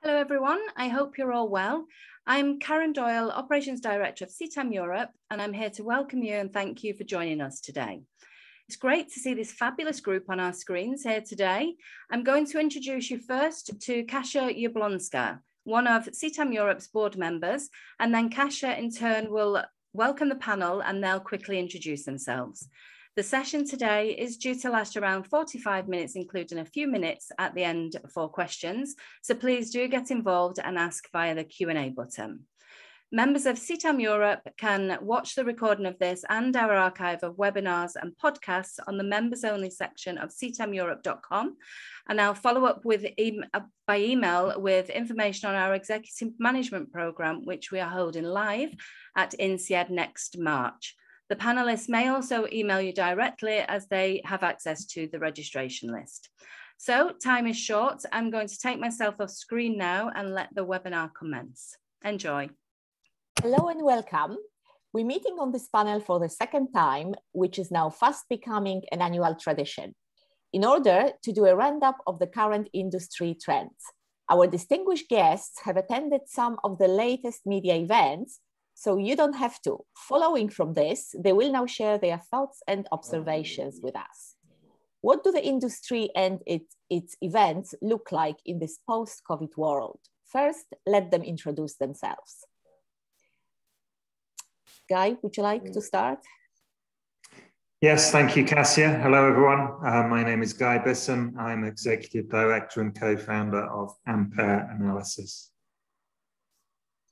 Hello, everyone. I hope you're all well. I'm Karen Doyle, Operations Director of CTAM Europe, and I'm here to welcome you and thank you for joining us today. It's great to see this fabulous group on our screens here today. I'm going to introduce you first to Kasia Jablonska, one of CTAM Europe's board members, and then Kasia in turn will welcome the panel and they'll quickly introduce themselves. The session today is due to last around 45 minutes, including a few minutes at the end for questions. So please do get involved and ask via the Q&A button. Members of CTAM Europe can watch the recording of this and our archive of webinars and podcasts on the members only section of ctameurope.com. And I'll follow up with e uh, by email with information on our executive management program, which we are holding live at INSEAD next March. The panelists may also email you directly as they have access to the registration list. So time is short. I'm going to take myself off screen now and let the webinar commence. Enjoy. Hello and welcome. We're meeting on this panel for the second time, which is now fast becoming an annual tradition, in order to do a roundup of the current industry trends. Our distinguished guests have attended some of the latest media events so you don't have to. Following from this, they will now share their thoughts and observations with us. What do the industry and its, its events look like in this post-COVID world? First, let them introduce themselves. Guy, would you like to start? Yes, thank you, Kasia. Hello, everyone. Uh, my name is Guy Bisson. I'm Executive Director and co-founder of Ampere Analysis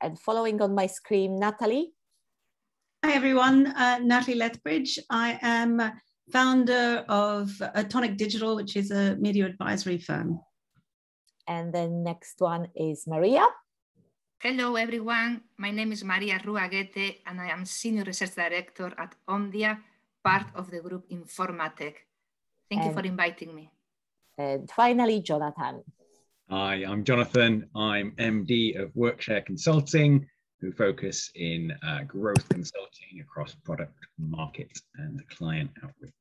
and following on my screen, Natalie. Hi everyone, uh, Natalie Lethbridge. I am founder of Atonik Digital, which is a media advisory firm. And then next one is Maria. Hello everyone, my name is Maria Rua Aguete and I am Senior Research Director at Omdia, part of the group Informa Tech. Thank and, you for inviting me. And finally, Jonathan. Hi, I'm Jonathan. I'm MD of Workshare Consulting, who focus in uh, growth consulting across product, market, and client outreach.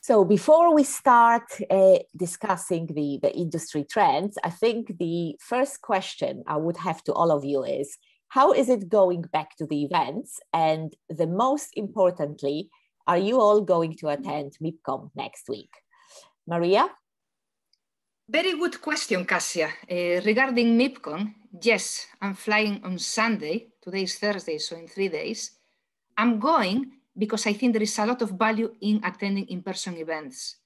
So before we start uh, discussing the, the industry trends, I think the first question I would have to all of you is, how is it going back to the events? And the most importantly, are you all going to attend MIPCOM next week? Maria? Very good question, Kasia. Uh, regarding MIPCOM, yes, I'm flying on Sunday. Today is Thursday, so in three days. I'm going because I think there is a lot of value in attending in-person events.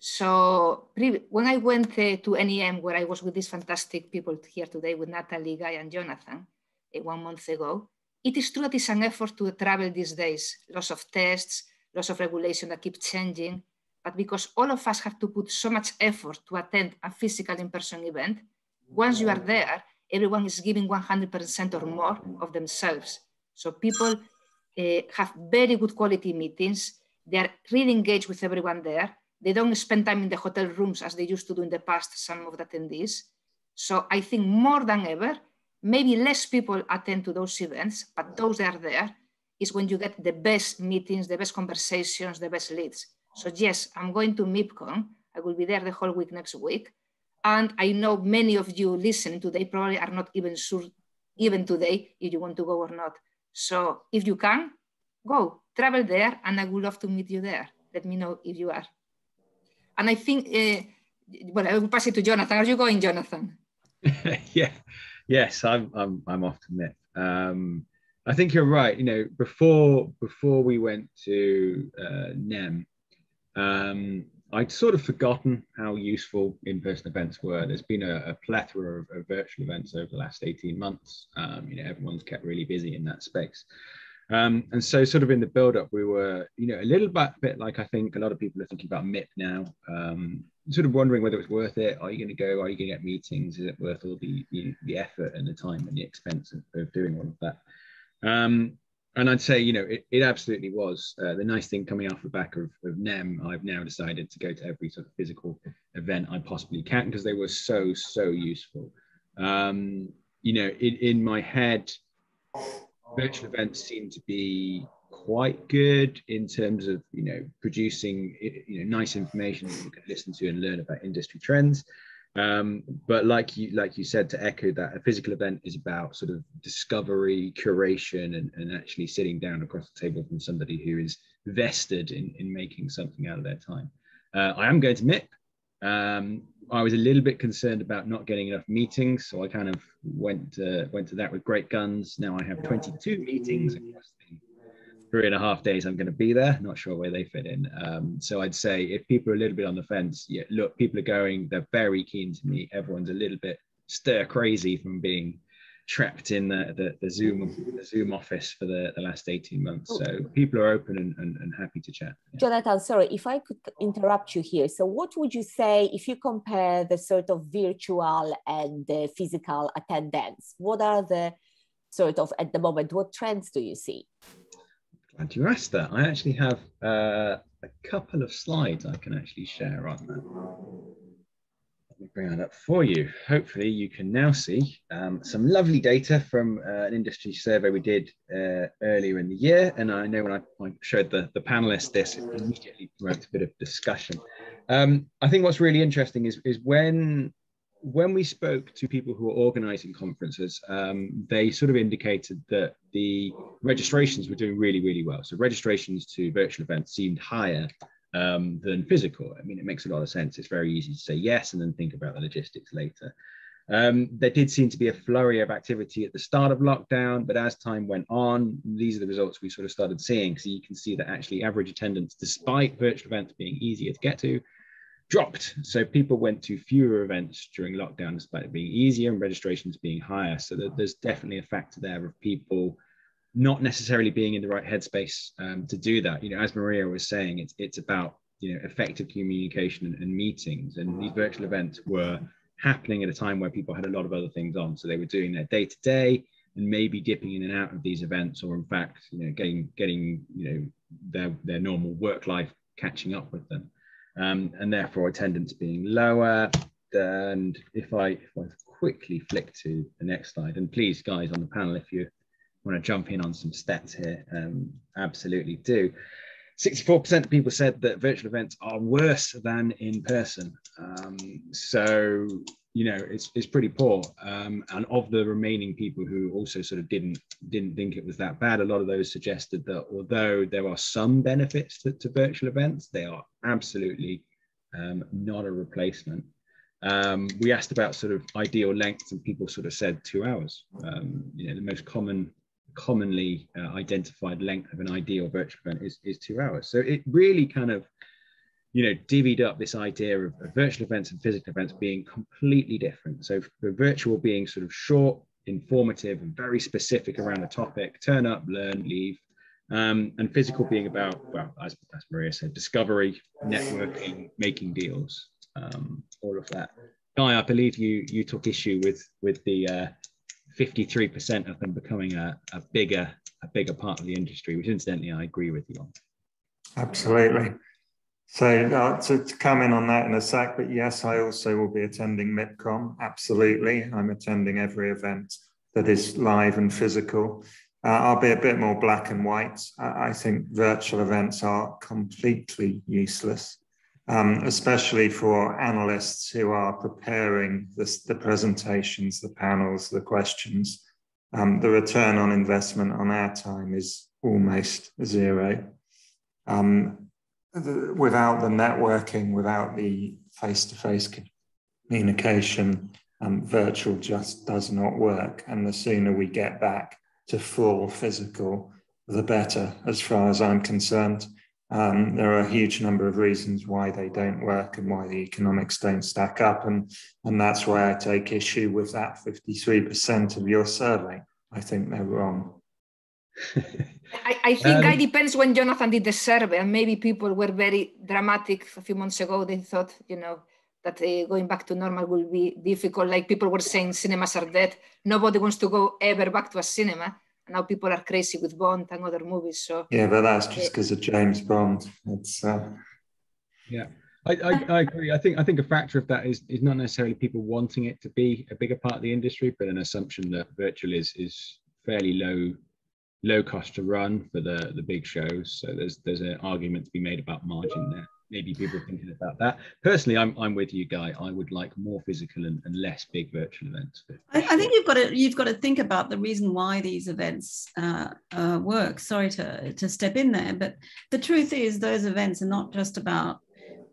So when I went uh, to NEM, where I was with these fantastic people here today with Natalie, Guy, and Jonathan uh, one month ago, it is true that it's an effort to travel these days. Lots of tests, lots of regulation that keep changing but because all of us have to put so much effort to attend a physical in-person event, once you are there, everyone is giving 100% or more of themselves. So people uh, have very good quality meetings. They are really engaged with everyone there. They don't spend time in the hotel rooms as they used to do in the past, some of the attendees. So I think more than ever, maybe less people attend to those events, but those that are there is when you get the best meetings, the best conversations, the best leads. So yes, I'm going to MIPCOM. I will be there the whole week next week. And I know many of you listening today probably are not even sure, even today, if you want to go or not. So if you can, go, travel there, and I would love to meet you there. Let me know if you are. And I think, uh, well, I will pass it to Jonathan. Are you going, Jonathan? yeah, yes, I'm, I'm, I'm off to MIP. Um, I think you're right. You know, before before we went to uh, NEM, um, I'd sort of forgotten how useful in-person events were. There's been a, a plethora of, of, virtual events over the last 18 months. Um, you know, everyone's kept really busy in that space. Um, and so sort of in the build-up, we were, you know, a little bit, bit like I think a lot of people are thinking about MIP now, um, sort of wondering whether it's worth it. Are you going to go? Are you going to get meetings? Is it worth all the, the, the effort and the time and the expense of, of doing all of that? Um, and I'd say, you know, it, it absolutely was. Uh, the nice thing coming off the back of, of NEM, I've now decided to go to every sort of physical event I possibly can because they were so, so useful. Um, you know, in, in my head, virtual events seem to be quite good in terms of, you know, producing, you know, nice information that you can listen to and learn about industry trends. Um, but like you like you said, to echo that, a physical event is about sort of discovery, curation, and, and actually sitting down across the table from somebody who is vested in, in making something out of their time. Uh, I am going to MIP. Um, I was a little bit concerned about not getting enough meetings, so I kind of went uh, went to that with great guns. Now I have 22 meetings across the three and a half days I'm going to be there. Not sure where they fit in. Um, so I'd say if people are a little bit on the fence, yeah, look, people are going. They're very keen to meet. Everyone's a little bit stir crazy from being trapped in the, the, the Zoom the Zoom office for the, the last 18 months. So people are open and, and, and happy to chat. Yeah. Jonathan, sorry, if I could interrupt you here. So what would you say if you compare the sort of virtual and the physical attendance? What are the sort of at the moment, what trends do you see? Glad you asked that. I actually have uh, a couple of slides I can actually share on that. Let me bring that up for you. Hopefully you can now see um, some lovely data from uh, an industry survey we did uh, earlier in the year. And I know when I, I showed the, the panelists this, it immediately provoked a bit of discussion. Um, I think what's really interesting is, is when when we spoke to people who were organizing conferences, um, they sort of indicated that the registrations were doing really, really well. So registrations to virtual events seemed higher um, than physical. I mean, it makes a lot of sense. It's very easy to say yes and then think about the logistics later. Um, there did seem to be a flurry of activity at the start of lockdown, but as time went on, these are the results we sort of started seeing. So you can see that actually average attendance, despite virtual events being easier to get to, dropped. So people went to fewer events during lockdown, despite it being easier and registrations being higher. So there's definitely a factor there of people not necessarily being in the right headspace um, to do that. You know, as Maria was saying, it's it's about you know effective communication and, and meetings, and these virtual events were happening at a time where people had a lot of other things on. So they were doing their day to day and maybe dipping in and out of these events, or in fact, you know, getting getting you know their their normal work life catching up with them um, and therefore attendance being lower. And if I, if I quickly flick to the next slide, and please, guys on the panel, if you want to jump in on some stats here, um, absolutely do. 64% of people said that virtual events are worse than in person. Um, so you know it's it's pretty poor. Um, and of the remaining people who also sort of didn't didn't think it was that bad a lot of those suggested that although there are some benefits to, to virtual events they are absolutely um, not a replacement. Um, we asked about sort of ideal length and people sort of said two hours. Um, you know the most common commonly uh, identified length of an ideal virtual event is, is two hours. So it really kind of you know, divvied up this idea of, of, virtual events and physical events being completely different. So the virtual being sort of short, informative, and very specific around a topic, turn up, learn, leave. Um, and physical being about, well, as, as Maria said, discovery, networking, making deals, um, all of that. Guy, I believe you you took issue with with the uh, 53% of them becoming a, a bigger a bigger part of the industry, which incidentally I agree with you on. Absolutely. So uh, to, to, come in on that in a sec, but yes, I also will be attending MIPCOM. Absolutely, I'm attending every event that is live and physical. Uh, I'll be a bit more black and white. I, I think virtual events are completely useless, um, especially for analysts who are preparing this, the presentations, the panels, the questions. Um, the return on investment on our time is almost zero. Um, the, without the networking, without the face-to-face communication, um, virtual just does not work. And the sooner we get back to full physical, the better, as far as I'm concerned. Um, there are a huge number of reasons why they don't work and why the economics don't stack up. And, and that's why I take issue with that 53% of your survey. I think they're wrong. I, I, think um, it depends when Jonathan did the survey, and maybe people were very dramatic a few months ago. They thought, you know, that uh, going back to normal will be difficult. Like people were saying, cinemas are dead. Nobody wants to go ever back to a cinema. And now people are crazy with Bond and other movies. So yeah, but that's just because of James Bond. It's uh... yeah. I, I, I, agree. I think I think a factor of that is is not necessarily people wanting it to be a bigger part of the industry, but an assumption that virtual is is fairly low low cost to run for the the big shows. So there's there's an argument to be made about margin there. maybe people are thinking about that. Personally, I'm, I'm with you, Guy. I would like more physical and, and less big virtual events. I, I, think you've got to you've got to think about the reason why these events uh, uh, work. Sorry to to step in there, but the truth is those events are not just about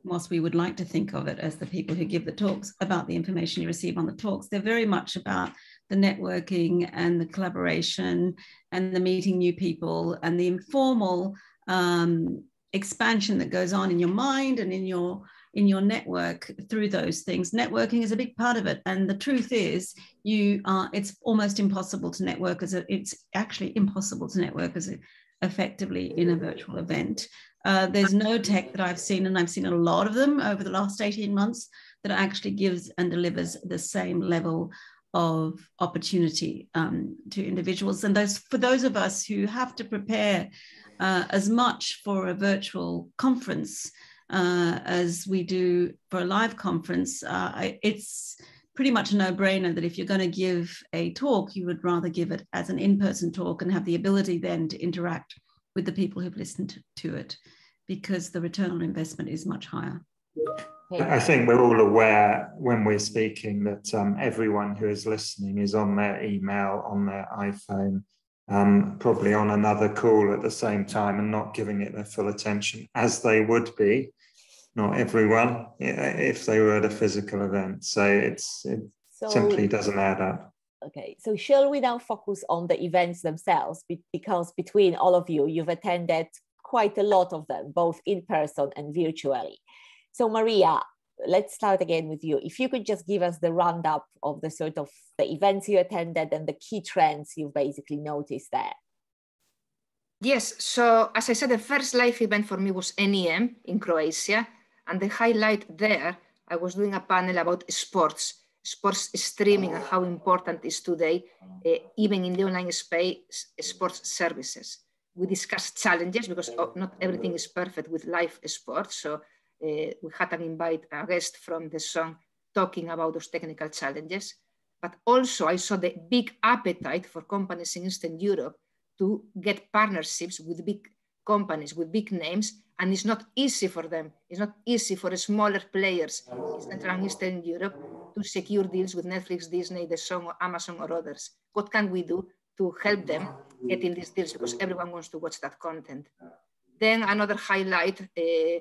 whilst we would like to think of it as the people who give the talks about the information you receive on the talks, they're very much about the networking and the collaboration and the meeting new people and the informal um, expansion that goes on in your mind and in your in your network through those things. Networking is a big part of it. And the truth is you are it's almost impossible to network as a, it's actually impossible to network as a, effectively in a virtual event. Uh, there's no tech that I've seen, and I've seen a lot of them over the last 18 months, that actually gives and delivers the same level of opportunity um, to individuals. And those for those of us who have to prepare uh, as much for a virtual conference uh, as we do for a live conference, uh, it's pretty much a no-brainer that if you're going to give a talk, you would rather give it as an in-person talk and have the ability then to interact with the people who've listened to it because the return on investment is much higher. I think we're all aware when we're speaking that um, everyone who is listening is on their email, on their iPhone, um, probably on another call at the same time and not giving it their full attention as they would be. Not everyone, if they were at a physical event. So it's it so, simply doesn't add up. Okay, so shall we now focus on the events themselves? Because between all of you, you've attended quite a lot of them, both in person and virtually. So Maria, let's start again with you. If you could just give us the roundup of the sort of the events you attended and the key trends you've basically noticed there. Yes, so as I said, the first live event for me was NEM in Croatia. And the highlight there, I was doing a panel about sports sports streaming and how important is today, uh, even in the online space, sports services. We discussed challenges because oh, not everything is perfect with live sports. So we had an invite a guest from DAZN talking about those technical challenges. But also I saw the big appetite for companies in Eastern Europe to get partnerships with big companies, with big names, and it's not easy for them. It's not easy for smaller players in Central and Eastern Europe to secure deals with Netflix, Disney, DAZN, Amazon, or others. What can we do to help them getting these deals? Because everyone wants to watch that content. Then another highlight uh,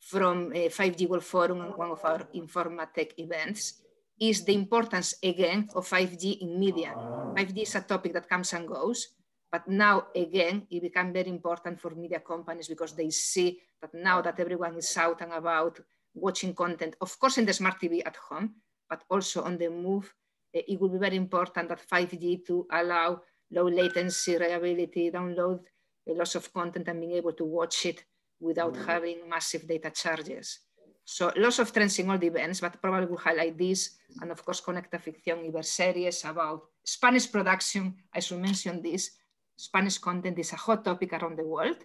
from uh, 5G World Forum, and one of our Informa Tech events, is the importance again of 5G in media. 5G is a topic that comes and goes, but now again, it became very important for media companies because they see that now that everyone is out and about watching content, of course in the smart TV at home, but also on the move, eh, it will be very important that 5G to allow low latency, reliability, download lots of content and being able to watch it without mm-hmm. having massive data charges. So lots of trends in all the events, but probably we'll highlight this. And of course, Conecta Ficción Iberseries about Spanish production. I should mention this. Spanish content is a hot topic around the world.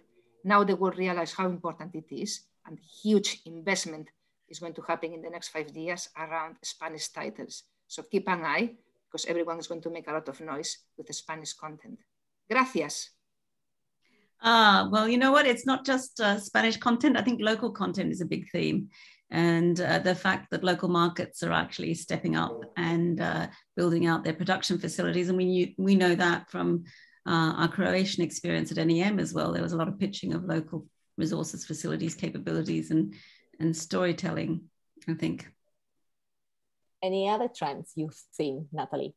Now the world realize how important it is and huge investment is going to happen in the next five years around Spanish titles. So keep an eye because everyone is going to make a lot of noise with the Spanish content. Gracias. Ah, well, you know what? It's not just uh, Spanish content. I think local content is a big theme. And uh, the fact that local markets are actually stepping up and uh, building out their production facilities. And we, we know that from uh, our Croatian experience at NEM as well. There was a lot of pitching of local resources, facilities, capabilities, and and storytelling, I think. Any other trends you've seen, Natalie?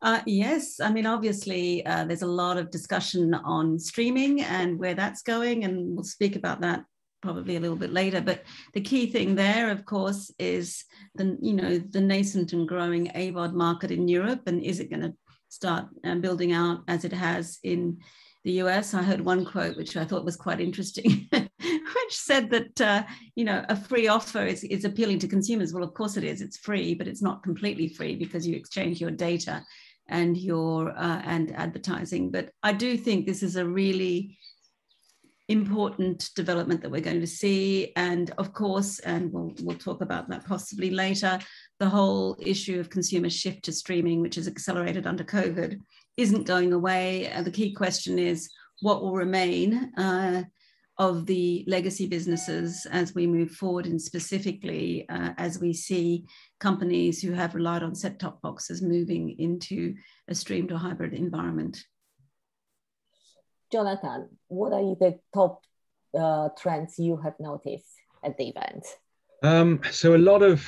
Uh, yes, I mean, obviously, uh, there's a lot of discussion on streaming and where that's going, and we'll speak about that probably a little bit later. But the key thing there, of course, is the you know the nascent and growing AVOD market in Europe, and is it going to start uh, building out as it has in the US? I heard one quote which I thought was quite interesting. which said that uh, you know a free offer is, is appealing to consumers. Well, of course it is. It's free, but it's not completely free because you exchange your data and your uh, and advertising. But I do think this is a really important development that we're going to see. And of course, and we'll, we'll talk about that possibly later, the whole issue of consumer shift to streaming, which is accelerated under COVID, isn't going away. And the key question is what will remain? Uh, of the legacy businesses as we move forward, and specifically uh, as we see companies who have relied on set top boxes moving into a streamed or hybrid environment. Jonathan, what are the top uh, trends you have noticed at the event? Um, so a lot of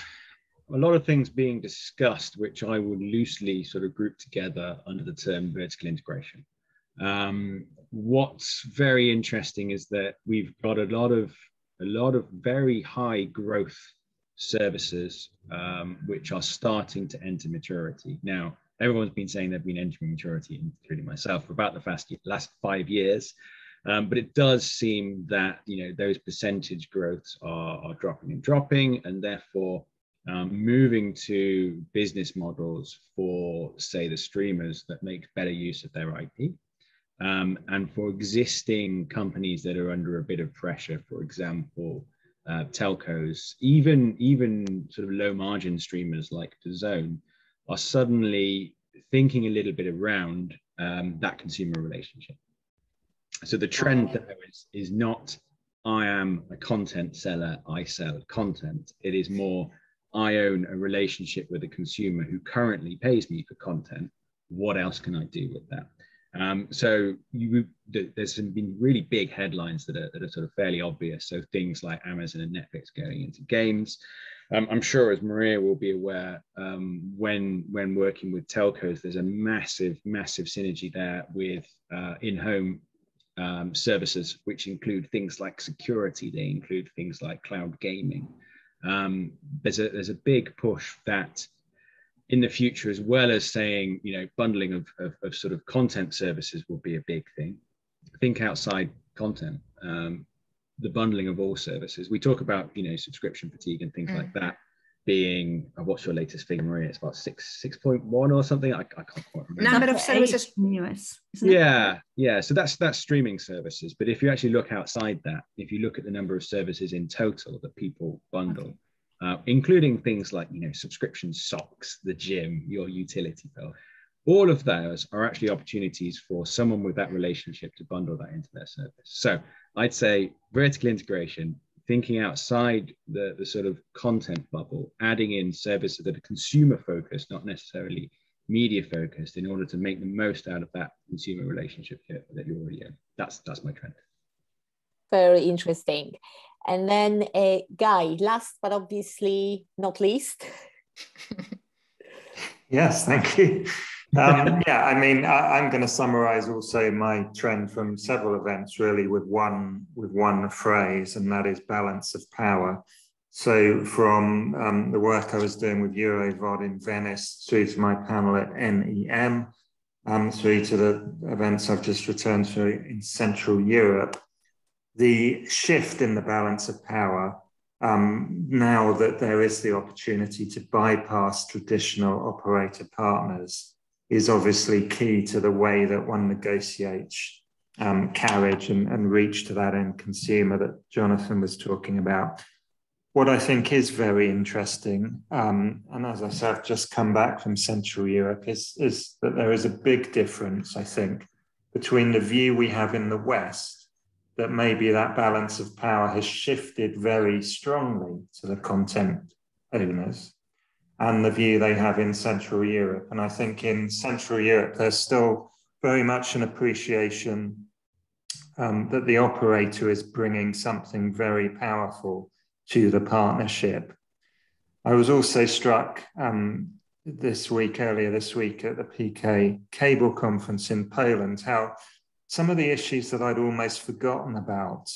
a lot of things being discussed, which I would loosely sort of group together under the term vertical integration. Um, what's very interesting is that we've got a lot of a lot of very high growth services um, which are starting to enter maturity. Now, everyone's been saying they've been entering maturity, including myself, for about the fast, last five years. Um, but it does seem that you know those percentage growths are, are dropping and dropping, and therefore um, moving to business models for, say, the streamers that make better use of their IP. Um, and for existing companies that are under a bit of pressure, for example, uh, telcos, even even sort of low margin streamers like DAZN, are suddenly thinking a little bit around um, that consumer relationship. So the trend there is, is not I am a content seller, I sell content. It is more I own a relationship with a consumer who currently pays me for content. What else can I do with that? Um, so you, there's been really big headlines that are, that are sort of fairly obvious. So things like Amazon and Netflix going into games. Um, I'm sure, as Maria will be aware, um, when when working with telcos, there's a massive, massive synergy there with uh, in-home um, services, which include things like security. They include things like cloud gaming. Um, there's a there's a big push that in the future, as well as saying, you know, bundling of, of, of sort of content services will be a big thing. Think outside content, um, the bundling of all services. We talk about, you know, subscription fatigue and things mm. like that being uh, what's your latest figure, Maria? It's about six six point one or something. I, I can't quite remember. Number of services in the US. Yeah, it? yeah. So that's that's streaming services. But if you actually look outside that, if you look at the number of services in total that people bundle, okay uh, including things like you know subscription socks, the gym, your utility bill. All of those are actually opportunities for someone with that relationship to bundle that into their service. So I'd say vertical integration, thinking outside the, the sort of content bubble, adding in services that are consumer focused, not necessarily media focused, in order to make the most out of that consumer relationship that you're already in. That's that's my trend. Very interesting. And then uh, Guy, last but obviously not least. yes, thank you. Um, yeah, I mean, I, am going to summarize also my trend from several events really with one with one phrase, and that is balance of power. So from um, the work I was doing with Eurovod in Venice through to my panel at NEM, um, through to the events I've just returned to in Central Europe, the shift in the balance of power um, now that there is the opportunity to bypass traditional operator partners is obviously key to the way that one negotiates um, carriage and, and reach to that end consumer that Jonathan was talking about. What I think is very interesting, um, and as I said, I've just come back from Central Europe, is, is that there is a big difference, I think, between the view we have in the West that maybe that balance of power has shifted very strongly to the content owners and the view they have in Central Europe. And I think in Central Europe, there's still very much an appreciation um, that the operator is bringing something very powerful to the partnership. I was also struck um, this week, earlier this week, at the PK Cable Conference in Poland, how some of the issues that I'd almost forgotten about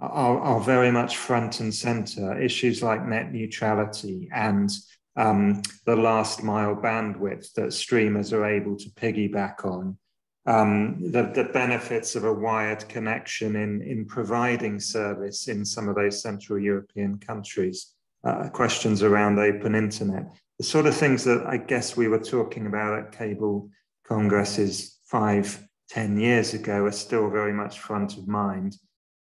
are, are very much front and center. Issues like net neutrality and um, the last mile bandwidth that streamers are able to piggyback on. Um, the, the, benefits of a wired connection in, in providing service in some of those Central European countries, uh, questions around open internet, the sort of things that I guess we were talking about at Cable Congresses five 10 years ago are still very much front of mind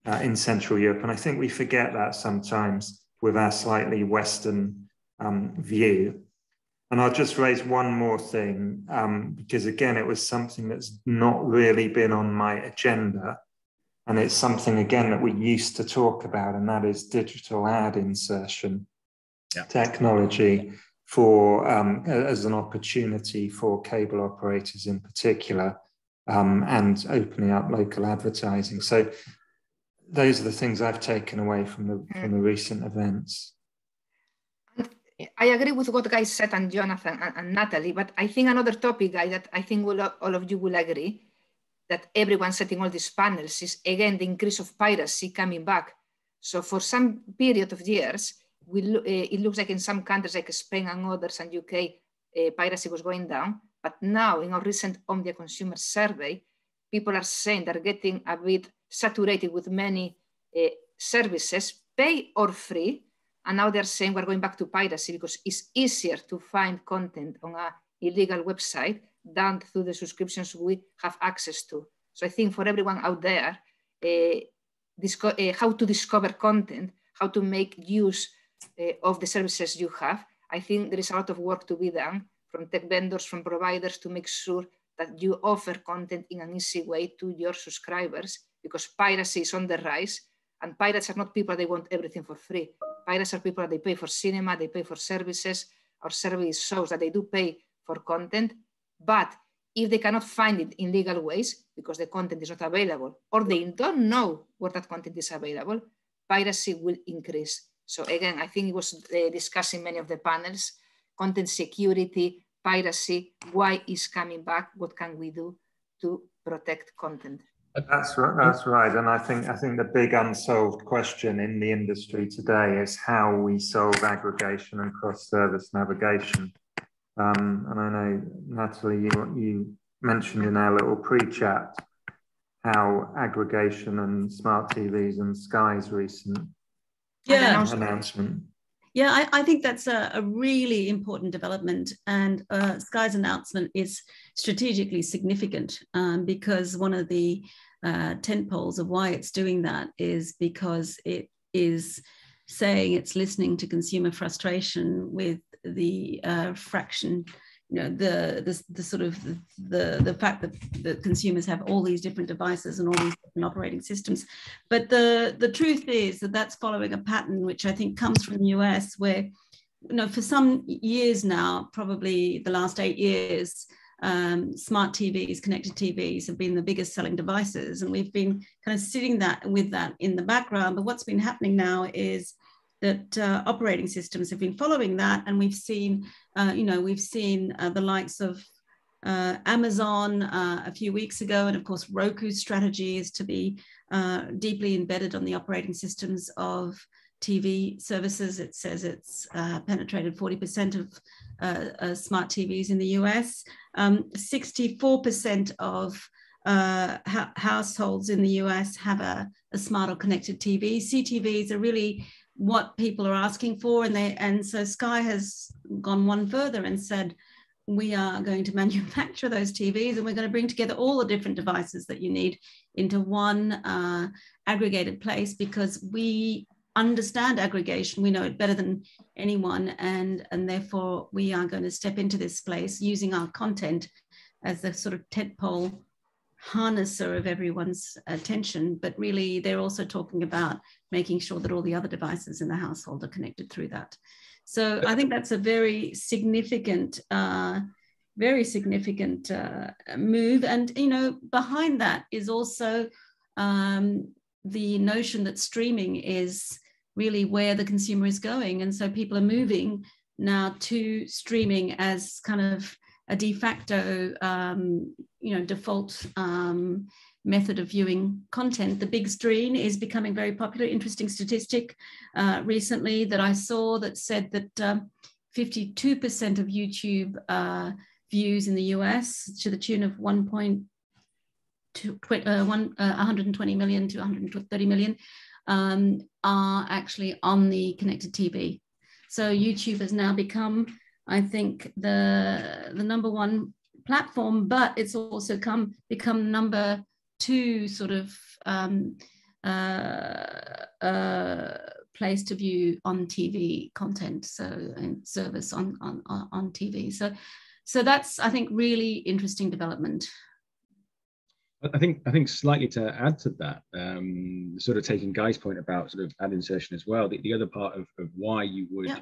uh, in Central Europe. And I think we forget that sometimes with our slightly Western um, view. And I'll just raise one more thing, um, because again, it was something that's not really been on my agenda. And it's something, again, that we used to talk about, and that is digital ad insertion yeah. technology for um, as an opportunity for cable operators in particular um, and opening up local advertising. So those are the things I've taken away from the, from the recent events. I agree with what guys said and Jonathan and, and Natalie, but I think another topic, guy, that I think will, all of you will agree that everyone setting all these panels is again the increase of piracy coming back. So for some period of years, we uh, it looks like in some countries like Spain and others and UK, uh, piracy was going down. But now in our recent Omdia consumer survey, people are saying they're getting a bit saturated with many uh, services, pay or free, and now they're saying we're going back to piracy because it's easier to find content on a illegal website than through the subscriptions we have access to. So I think for everyone out there, uh, uh, how to discover content, how to make use uh, of the services you have, I think there is a lot of work to be done from tech vendors, from providers to make sure that you offer content in an easy way to your subscribers because piracy is on the rise and pirates are not people, they want everything for free. Pirates are people that they pay for cinema, they pay for services. Our survey shows that they do pay for content, but if they cannot find it in legal ways because the content is not available or they don't know where that content is available, piracy will increase. So again, I think it was uh, discussing many of the panels, content security, piracy, why is coming back, what can we do to protect content? That's right. That's right. And I think I think the big unsolved question in the industry today is how we solve aggregation and cross-service navigation. Um, and I know Natalie, you you mentioned in our little pre-chat how aggregation and smart TVs and Sky's recent yeah. announcement. Yeah, I, I, think that's a, a, really important development. And uh, Sky's announcement is strategically significant um, because one of the uh, tent poles of why it's doing that is because it is saying it's listening to consumer frustration with the uh, fraction you know the, the the sort of the the fact that the consumers have all these different devices and all these different operating systems but the the truth is that that's following a pattern which i think comes from the us where you know for some years now probably the last eight years um, smart TVs, connected TVs have been the biggest selling devices, and we've been kind of sitting that with that in the background. But what's been happening now is that uh, operating systems have been following that, and we've seen, uh, you know, we've seen uh, the likes of uh, Amazon uh, a few weeks ago, and of course Roku's strategy is to be uh, deeply embedded on the operating systems of TV services. It says it's penetrated 40% of smart TVs in the US. 64% um, of uh, ha- households in the US have a, a, smart or connected TV. CTVs are really what people are asking for and they and so sky has gone one further and said we are going to manufacture those tvs and we're going to bring together all the different devices that you need into one uh, aggregated place because we understand aggregation. We know it better than anyone and and therefore we are going to step into this place using our content as the sort of tent pole harnesser of everyone's attention, but really they're also talking about making sure that all the other devices in the household are connected through that. So I think that's a very significant, uh, very significant uh, move. And you know, behind that is also um, the notion that streaming is really where the consumer is going, and so people are moving now to streaming as kind of a de facto, um, you know, default um, method of viewing content. The big screen is becoming very popular. Interesting statistic uh, recently that I saw that said that 52% um, of YouTube uh, views in the US to the tune of 1. uh, one, uh, 120 million to 130 million um, are actually on the connected TV. So YouTube has now become I think the the number one platform, but it's also come become number two sort of um, uh, uh, place to view on TV content, so and service on on on TV. So so that's I think really interesting development. I think I think slightly to add to that, um, sort of taking Guy's point about sort of ad insertion as well. The, the other part of, of why you would yeah.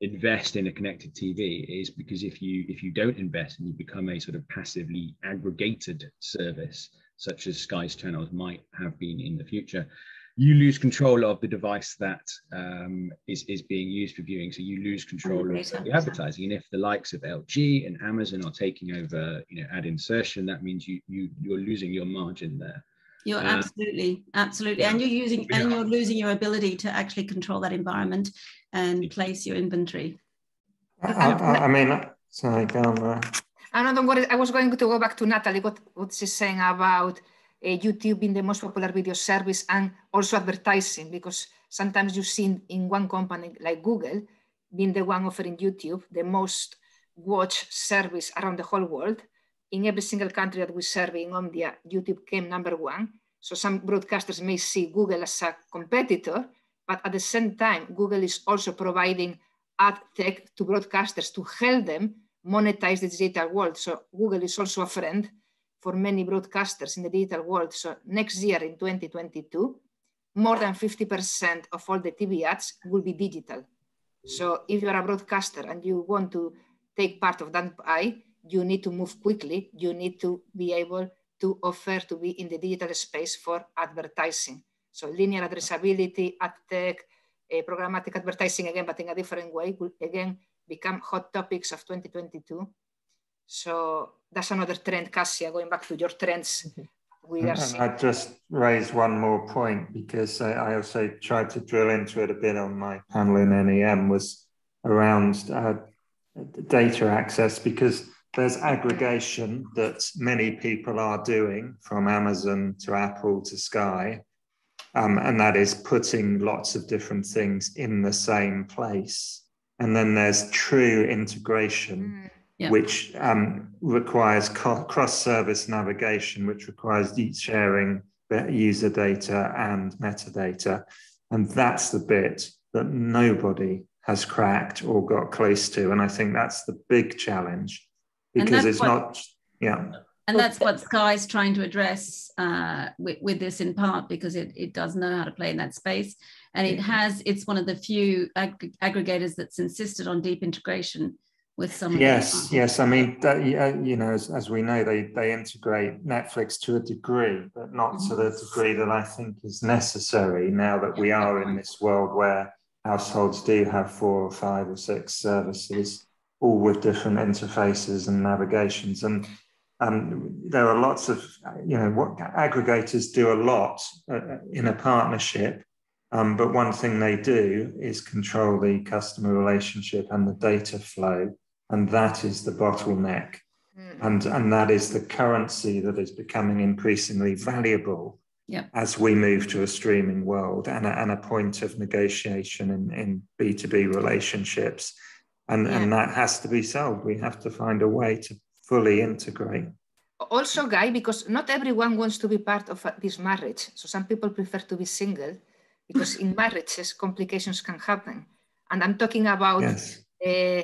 Invest in a connected TV is because if you if you don't invest and you become a sort of passively aggregated service, such as Sky's channels might have been in the future, you lose control of the device that um, is is being used for viewing. So you lose control of the advertising. And if the likes of LG and Amazon are taking over, you know, ad insertion, that means you you you're losing your margin there. You're uh, absolutely, absolutely, yeah. and you're using yeah. and you're losing your ability to actually control that environment and place your inventory. I, I, I mean, sorry, go on. There. Another what I was going to go back to Natalie. What what she's saying about uh, YouTube being the most popular video service and also advertising because sometimes you see in one company like Google being the one offering YouTube the most watched service around the whole world. In every single country that we serve in Omdia, YouTube came number one. So some broadcasters may see Google as a competitor, but at the same time, Google is also providing ad tech to broadcasters to help them monetize the digital world. So Google is also a friend for many broadcasters in the digital world. So next year in 2022, more than 50% of all the TV ads will be digital. So if you're a broadcaster and you want to take part of that pie, you need to move quickly. You need to be able to offer to be in the digital space for advertising. So linear addressability, ad tech, uh, programmatic advertising again, but in a different way, will again become hot topics of 2022. So that's another trend, Kasia, going back to your trends. Mm-hmm. We are seeing. I just raise one more point because I, I, also tried to drill into it a bit on my panel in NEM was around uh, data access because there's aggregation that many people are doing from Amazon to Apple to Sky. Um, and that is putting lots of different things in the same place. And then there's true integration. Mm yeah. which um, requires co- cross-service navigation, which requires sharing user data and metadata. And that's the bit that nobody has cracked or got close to. And I think that's the big challenge because it's what, not, yeah. And that's what sky's trying to address uh, with, with, this in part because it, it does know how to play in that space. And it has, it's one of the few ag- aggregators that's insisted on deep integration with some yes yes i mean that, you know as, as, we know they they integrate netflix to a degree but not mm-hmm. to the degree that i think is necessary now that we are in this world where households do have four or five or six services all with different interfaces and navigations and um, there are lots of you know what aggregators do a lot uh, in a partnership um, but one thing they do is control the customer relationship and the data flow and that is the bottleneck. Mm. And, and that is the currency that is becoming increasingly valuable yep. as we move to a streaming world and a, and a point of negotiation in, in B2B relationships. And, yeah. and that has to be solved. We have to find a way to fully integrate. Also, Guy, because not everyone wants to be part of this marriage. So some people prefer to be single because in marriages, complications can happen. And I'm talking about yes. uh,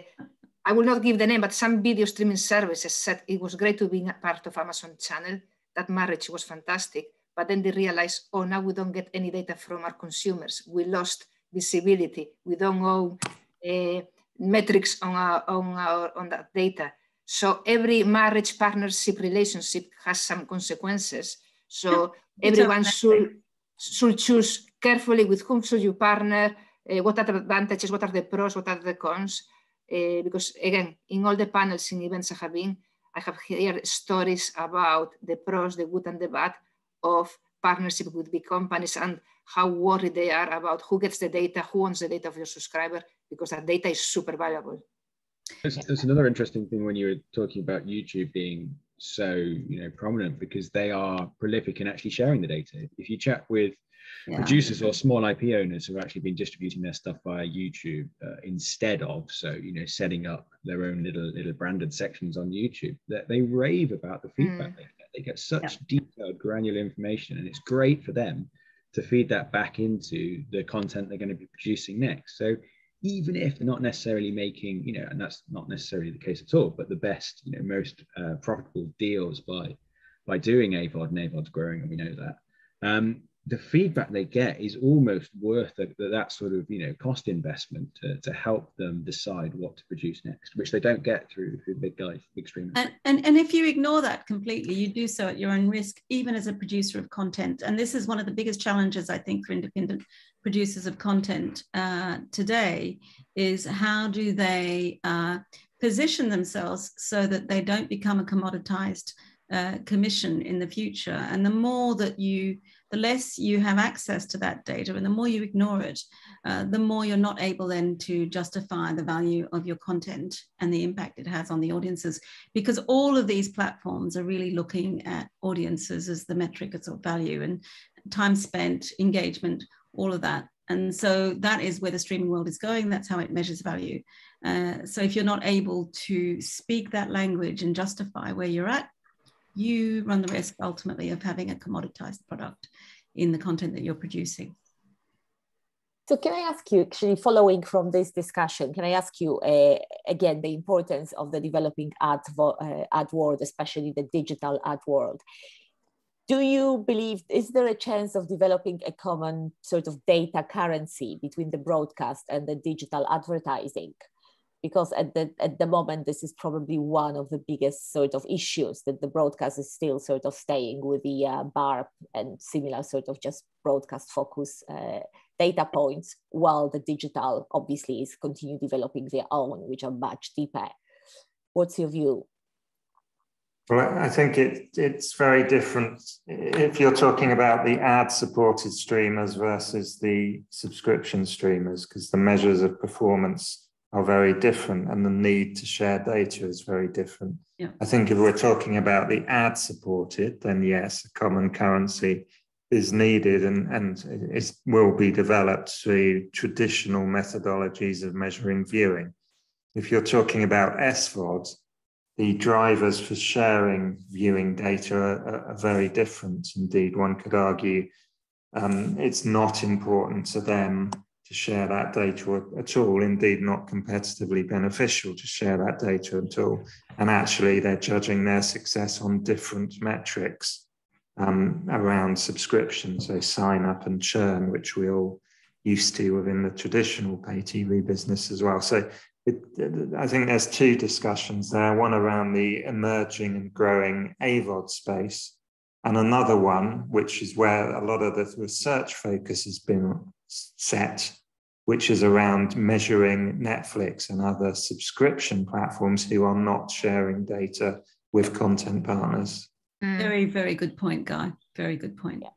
I will not give the name, but some video streaming services said it was great to be part of Amazon channel. That marriage was fantastic. But then they realized, oh, now we don't get any data from our consumers. We lost visibility. We don't own uh, metrics on, our, on, our, on that data. So every marriage partnership relationship has some consequences. So everyone should, should choose carefully with whom should you partner, uh, what are the advantages, what are the pros, what are the cons uh, because again, in all the panels in events I have been, I have heard stories about the pros, the good and the bad of partnership with big companies and how worried they are about who gets the data, who owns the data of your subscriber, because that data is super valuable. There's, there's another interesting thing when you were talking about YouTube being so you know prominent because they are prolific in actually sharing the data. If you chat with yeah. producers or small IP owners who have actually been distributing their stuff via YouTube uh, instead of so you know setting up their own little little branded sections on YouTube. That they, rave about the feedback mm. they get. They get such yeah. detailed, granular information, and it's great for them to feed that back into the content they're going to be producing next. So even if they're not necessarily making, you know, and that's not necessarily the case at all, but the best, you know, most uh, profitable deals by by doing AVOD, and AVOD's growing, and we know that. Um, the feedback they get is almost worth that, that sort of you know cost investment to, to help them decide what to produce next, which they don't get through, through big guys, big streamers. And, and and if you ignore that completely, you do so at your own risk, even as a producer of content. And this is one of the biggest challenges I think for independent producers of content uh, today is how do they uh, position themselves so that they don't become a commoditized uh, commission in the future. And the more that you the less you have access to that data and the more you ignore it, uh, the more you're not able then to justify the value of your content and the impact it has on the audiences. Because all of these platforms are really looking at audiences as the metric of value and time spent, engagement, all of that. And so that is where the streaming world is going. That's how it measures value. Uh, so if you're not able to speak that language and justify where you're at, you run the risk ultimately of having a commoditized product in the content that you're producing. So can I ask you, actually following from this discussion, can I ask you uh, again the importance of the developing ad, uh, ad world, especially the digital ad world? Do you believe, is there a chance of developing a common sort of data currency between the broadcast and the digital advertising? Because at the at the moment this is probably one of the biggest sort of issues that the broadcast is still sort of staying with the uh, BARB and similar sort of just broadcast focus uh, data points, while the digital obviously is continue developing their own, which are much deeper. What's your view? Well, I think it, it's very different if you're talking about the ad supported streamers versus the subscription streamers, because the measures of performance are very different and the need to share data is very different. Yeah. I think if we're talking about the ad supported, then yes, a common currency is needed and, and it will be developed through traditional methodologies of measuring viewing. If you're talking about SVOD, the drivers for sharing viewing data are, are very different. Indeed, one could argue um, it's not important to them to share that data at all, indeed not competitively beneficial to share that data at all. And actually, they're judging their success on different metrics um, around subscriptions, so sign up and churn, which we all used to within the traditional pay TV business as well. So it, I think there's two discussions there one around the emerging and growing AVOD space, and another one, which is where a lot of the research focus has been set, which is around measuring Netflix and other subscription platforms who are not sharing data with content partners. Mm. Very, very good point, Guy. Very good point. Yeah.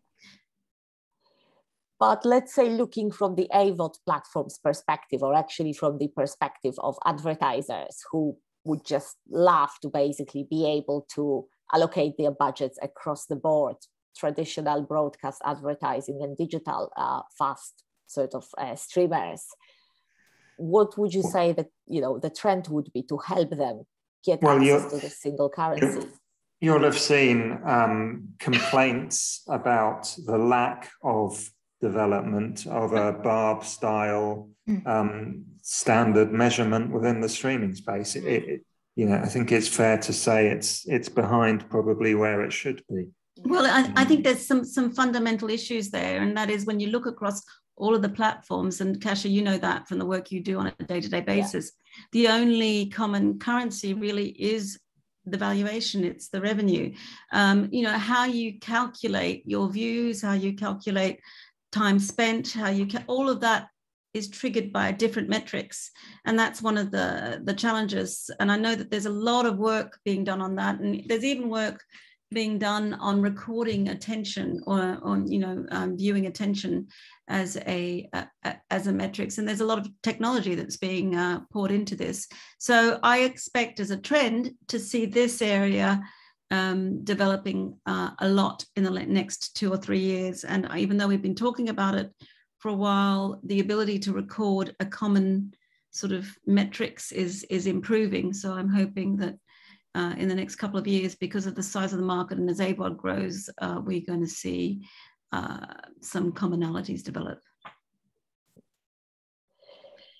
But let's say looking from the AVOD platform's perspective, or actually from the perspective of advertisers who would just love to basically be able to allocate their budgets across the board, traditional broadcast advertising and digital uh, fast sort of uh, streamers what would you say that you know the trend would be to help them get well, access to the single currency? You'll have seen um, complaints about the lack of development of a barb style hmm. um, standard measurement within the streaming space. It, it, you know i think it's fair to say it's it's behind probably where it should be. Well I, I think there's some some fundamental issues there and that is when you look across all of the platforms, and Kasia, you know that from the work you do on a day to day basis, yeah. the only common currency really is the valuation, it's the revenue. Um, you know, how you calculate your views, how you calculate time spent, how you, ca- all of that is triggered by different metrics. And that's one of the the challenges. And i know that there's a lot of work being done on that. And there's even work being done on recording attention or on you know um, viewing attention as a, a, as a metrics. And there's a lot of technology that's being uh, poured into this. So i expect as a trend to see this area um, developing uh, a lot in the next two or three years. And even though we've been talking about it for a while the ability to record a common sort of metrics is is improving. So i'm hoping that uh, in the next couple of years because of the size of the market and as AVOD grows, uh, we're going to see uh, some commonalities develop.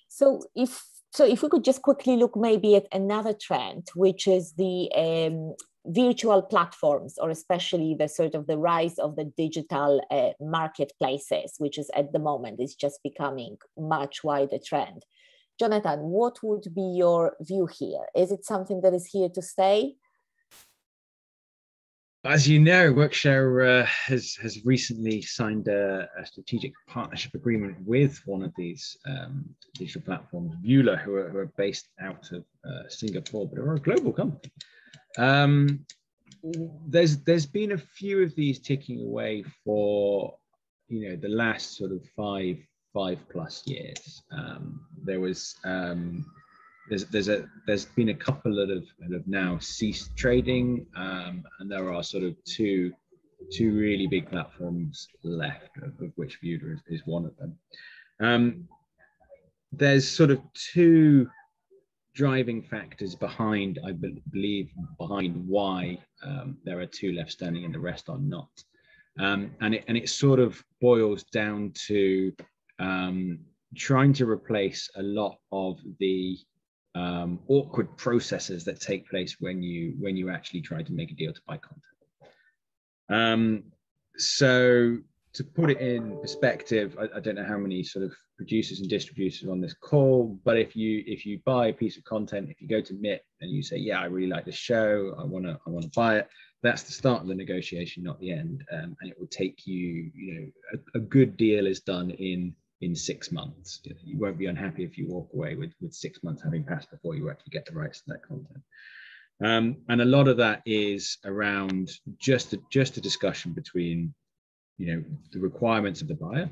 So if so, if we could just quickly look maybe at another trend, which is the um, virtual platforms or especially the sort of the rise of the digital uh, marketplaces which is at the moment is just becoming much wider trend jonathan what would be your view here is it something that is here to stay as you know, Workshare uh, has has recently signed a, a, strategic partnership agreement with one of these um, digital platforms, Vuulr, who are, who are based out of uh, Singapore, but are a global company. Um, there's there's been a few of these ticking away for you know the last sort of five five plus years. Um, there was um, there's there's a there's been a couple that have, that have now ceased trading, um, and there are sort of two two really big platforms left, of, of which Vuulr is, is, one of them. Um, there's sort of two driving factors behind, I be believe, behind why um, there are two left standing and the rest are not. Um, and, it, and it sort of boils down to um, trying to replace a lot of the um, awkward processes that take place when you when you actually try to make a deal to buy content. Um, so to put it in perspective, I, I, don't know how many sort of producers and distributors on this call, but if you if you buy a piece of content, if you go to MIP and you say, yeah, I really like this show, I wanna I wanna buy it, that's the start of the negotiation, not the end, um, and it will take you, you know, a, a good deal is done in in six months. You won't be unhappy if you walk away with, with six months having passed before you actually get the rights to that content. Um, and a lot of that is around just a, just a discussion between, you know, the requirements of the buyer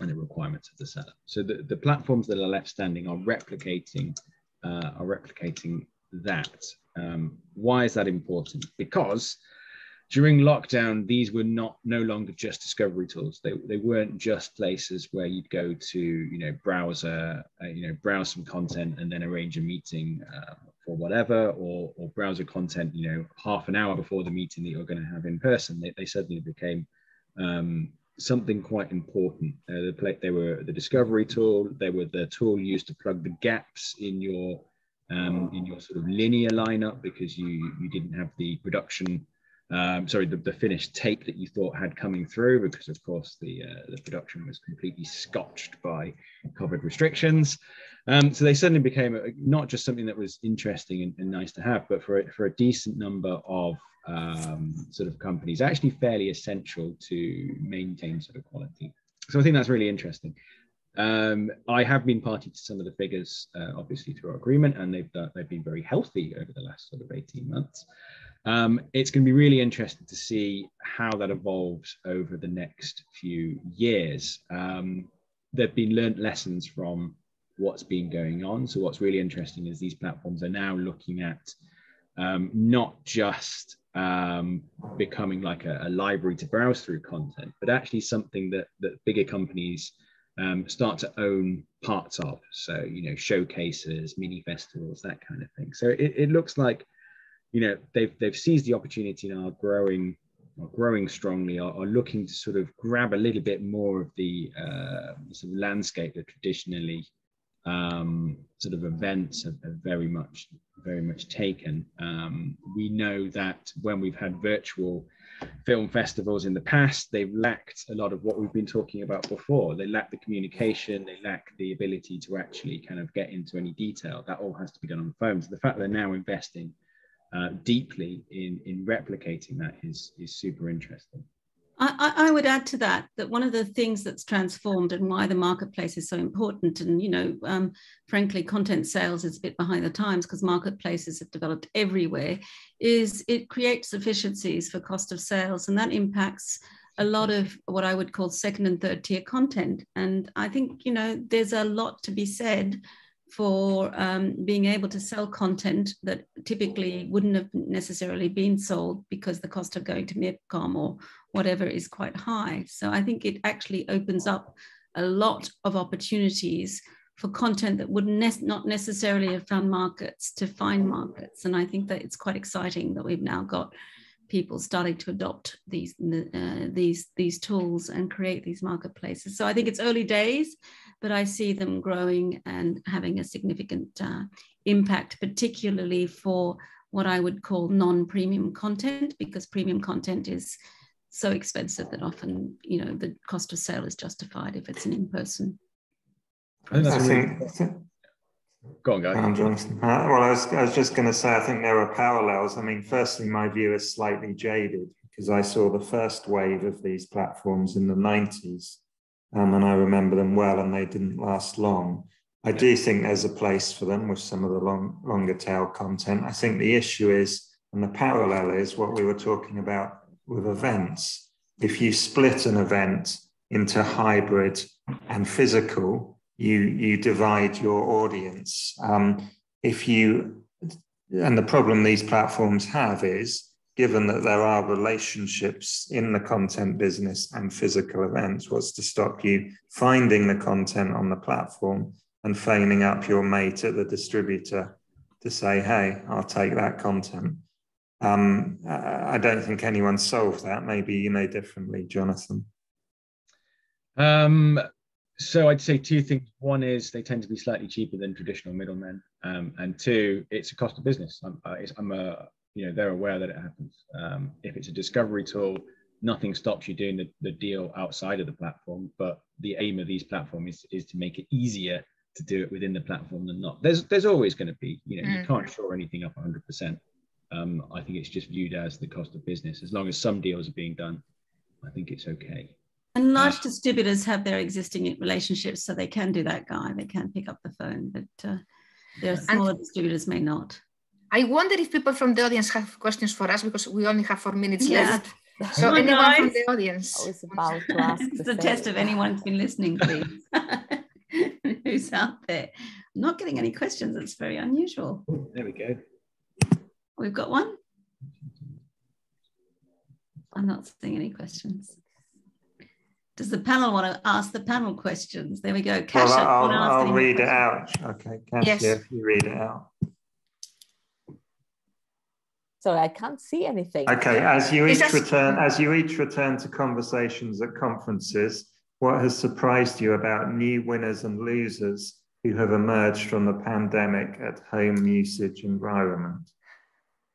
and the requirements of the seller. So the, the platforms that are left standing are replicating uh, are replicating that. Um, why is that important? Because during lockdown, these were not no longer just discovery tools. They, they weren't just places where you'd go to, you know, browse uh, you know, browse some content and then arrange a meeting uh, for whatever, or, or browse a content, you know, half an hour before the meeting that you're going to have in person. They, they suddenly became um, something quite important. Uh, the, they were the discovery tool. They were the tool used to plug the gaps in your um, in your sort of linear lineup because you you didn't have the production um, sorry, the, the, finished tape that you thought had coming through, because of course the uh, the production was completely scotched by COVID restrictions. Um, so they suddenly became a, not just something that was interesting and, and, nice to have, but for a, for a decent number of um, sort of companies, actually fairly essential to maintain sort of quality. So I think that's really interesting. Um, I have been party to some of the figures, uh, obviously through our agreement, and they've uh, they've been very healthy over the last sort of 18 months. Um, it's going to be really interesting to see how that evolves over the next few years. Um, there have been learned lessons from what's been going on. So what's really interesting is these platforms are now looking at um, not just um, becoming like a, a, library to browse through content, but actually something that that bigger companies um, start to own parts of. So you know, showcases, mini festivals, that kind of thing. So it, it looks like you know they've they've seized the opportunity and are growing are growing strongly are, are looking to sort of grab a little bit more of the uh, sort of landscape that traditionally um, sort of events have, have, very much very much taken. Um, we know that when we've had virtual film festivals in the past they've lacked a lot of what we've been talking about before. They lack the communication they lack the ability to actually kind of get into any detail. That all has to be done on the phone so the fact they're now investing uh, deeply in, in replicating that is, is super interesting. I, I, would add to that that one of the things that's transformed and why the marketplace is so important, and you know, um, frankly, content sales is a bit behind the times because marketplaces have developed everywhere, is it creates efficiencies for cost of sales, and that impacts a lot of what I would call second and third tier content. And I think you know, there's a lot to be said for um, being able to sell content that typically wouldn't have necessarily been sold because the cost of going to MIPCOM or whatever is quite high. So I think it actually opens up a lot of opportunities for content that would ne not necessarily have found markets to find markets. And I think that it's quite exciting that we've now got people starting to adopt these uh, these these tools and create these marketplaces. So I think it's early days, but I see them growing and having a significant uh, impact, particularly for what I would call non-premium content because premium content is so expensive that often, you know, the cost of sale is justified if it's an in-person. I think, I think Go on, guys. Um, Jonathan. Uh, well, I was, I was just going to say, I think there are parallels. I mean, firstly, my view is slightly jaded because I saw the first wave of these platforms in the 90s um, and I remember them well and they didn't last long. I do think there's a place for them with some of the long, longer tail content. I think the issue is, and the parallel is what we were talking about with events. If you split an event into hybrid and physical, you you divide your audience. Um, if you and the problem these platforms have is given that there are relationships in the content business and physical events, what's to stop you finding the content on the platform and phoning up your mate at the distributor to say, hey, I'll take that content? Um, I don't think anyone solved that. Maybe you know differently, Jonathan. Um, so I'd say two things. One is they tend to be slightly cheaper than traditional middlemen, um, and two, it's a cost of business. I'm, I'm a, you know, they're aware that it happens. Um, if it's a discovery tool, nothing stops you doing the, the deal outside of the platform. But the aim of these platforms is, is to make it easier to do it within the platform than not. There's there's always going to be, you know, mm. you can't shore anything up 100%. Um, I think it's just viewed as the cost of business. As long as some deals are being done, I think it's okay. And large distributors have their existing relationships, so they can do that, guy. They can pick up the phone, but uh, their smaller and distributors may not. I wonder if people from the audience have questions for us because we only have four minutes yeah. left. So anyone guys. from the audience? I was about to ask. it's the, the test of anyone who's been listening, please. Who's out there? I'm not getting any questions. It's very unusual. There we go. We've got one. I'm not seeing any questions. Does the panel want to ask the panel questions? There we go. Kasia, well, I'll, I'll read it out. Okay, Kasia, yes. if you read it out. Sorry, I can't see anything. Okay, as you each return, as you each return to conversations at conferences, what has surprised you about new winners and losers who have emerged from the pandemic at home usage environment?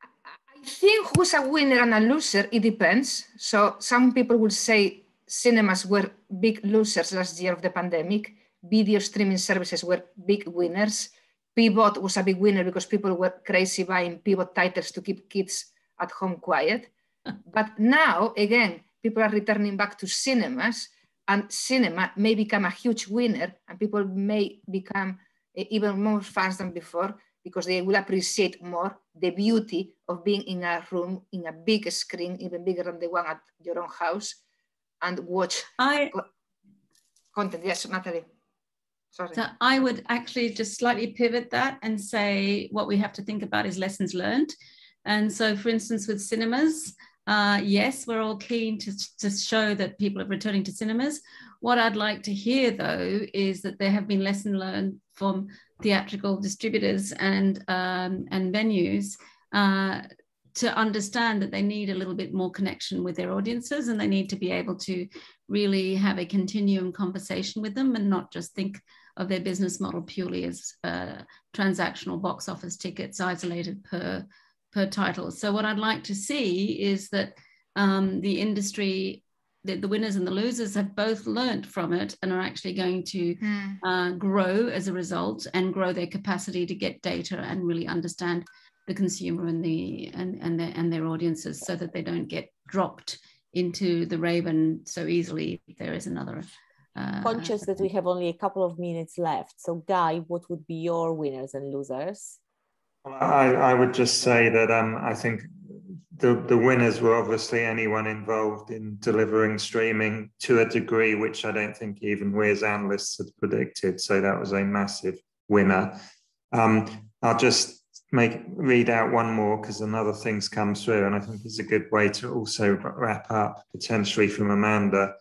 I think who's a winner and a loser, it depends. So some people will say cinemas were big losers last year of the pandemic. Video streaming services were big winners. PVOD was a big winner because people were crazy buying PVOD titles to keep kids at home quiet. but now, again, people are returning back to cinemas, and cinema may become a huge winner, and people may become even more fans than before because they will appreciate more the beauty of being in a room in a big screen, even bigger than the one at your own house, and watch I, content. Yes, Natalie. Sorry. So I would actually just slightly pivot that and say what we have to think about is lessons learned. And so, for instance, with cinemas, uh, yes, we're all keen to, to show that people are returning to cinemas. What I'd like to hear, though, is that there have been lessons learned from theatrical distributors and um, and venues uh, to understand that they need a little bit more connection with their audiences and they need to be able to really have a continuum conversation with them and not just think of their business model purely as uh, transactional box office tickets isolated per per title. So what I'd like to see is that um, the industry, the, the, winners and the losers have both learned from it and are actually going to mm. uh, grow as a result and grow their capacity to get data and really understand the consumer and the and and their, and their audiences so that they don't get dropped into the raven so easily if there is another uh, conscious that we have only a couple of minutes left so guy what would be your winners and losers well, I, I would just say that um, I think the, the winners were obviously anyone involved in delivering streaming to a degree which I don't think even we as analysts had predicted. So that was a massive winner. Um, I'll just make read out one more because another thing's come through, and I think it's a good way to also wrap up potentially from Amanda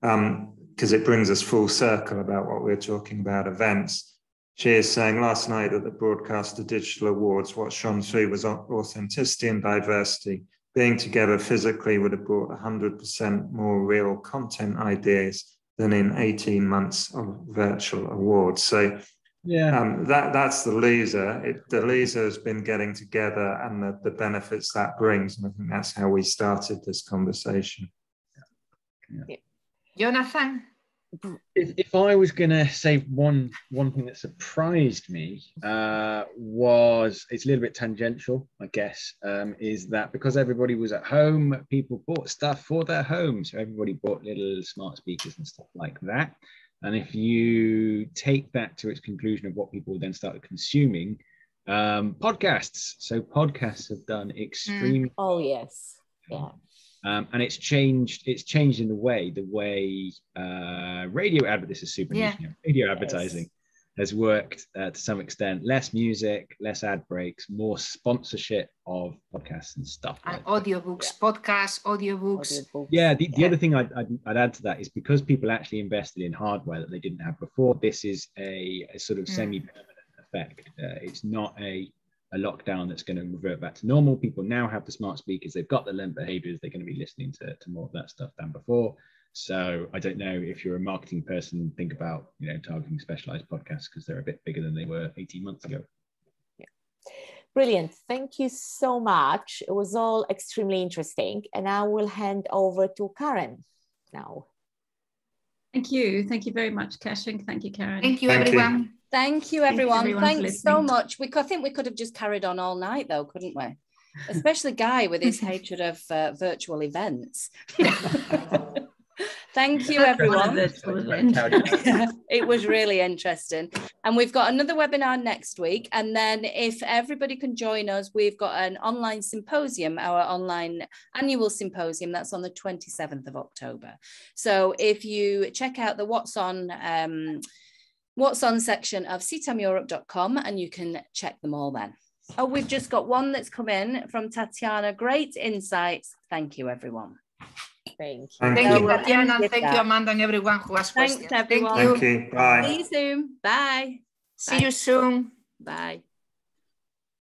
because um, it brings us full circle about what we're talking about events. She is saying last night at the Broadcaster Digital Awards, what shone through was authenticity and diversity. Being together physically would have brought 100% more real content ideas than in 18 months of virtual awards. So Yeah. Um, that that's the loser. It, the loser has been getting together and the, the benefits that brings, and I think that's how we started this conversation. Jonathan? if, if I was gonna say one one thing that surprised me uh, was it's a little bit tangential, I guess, um, is that because everybody was at home, people bought stuff for their home, so everybody bought little smart speakers and stuff like that. And if you take that to its conclusion of what people then start consuming, um, podcasts. So podcasts have done extremely. Oh yes, yeah. Um, and it's changed. It's changed in the way the way uh, radio advert. This is super Yeah. niche. Radio advertising has worked uh, to some extent. Less music, less ad breaks, more sponsorship of podcasts and stuff. And Like that. audiobooks, podcasts, audiobooks. Audiobooks. Yeah, the, the Yeah. other thing I'd, I'd, I'd add to that is because people actually invested in hardware that they didn't have before, this is a, a sort of Mm. semi permanent effect. Uh, it's not a, a lockdown that's going to revert back to normal. People now have the smart speakers, they've got the learned behaviors, they're going to be listening to, to more of that stuff than before. So I don't know if you're a marketing person, think about you know targeting specialized podcasts because they're a bit bigger than they were 18 months ago. Yeah, Brilliant. Thank you so much. It was all extremely interesting. And I will hand over to Karen now. Thank you. Thank you very much, Kasia. Thank you, Karen. Thank you, Thank you. everyone. Thank you, Thank you, everyone. everyone, for Thanks so much. We, I think we could have just carried on all night, though, couldn't we? Especially Guy with his hatred of uh, virtual events. Thank you, everyone. the virtual events. it was really interesting. And we've got another webinar next week. And then, if everybody can join us, we've got an online symposium, our online annual symposium that's on the 27th of October. So, if you check out the What's On, um, What's On section of ctameurope.com and you can check them all then. Oh, we've just got one that's come in from Tatiana. Great insights. Thank you, everyone. Thank you. Thank Thank you. you, we'll Tatiana. and Thank you. Amanda, and everyone who asked Thanks, questions. everyone. Thank you. Thank you. Bye. See you soon. Bye. See you soon. Bye.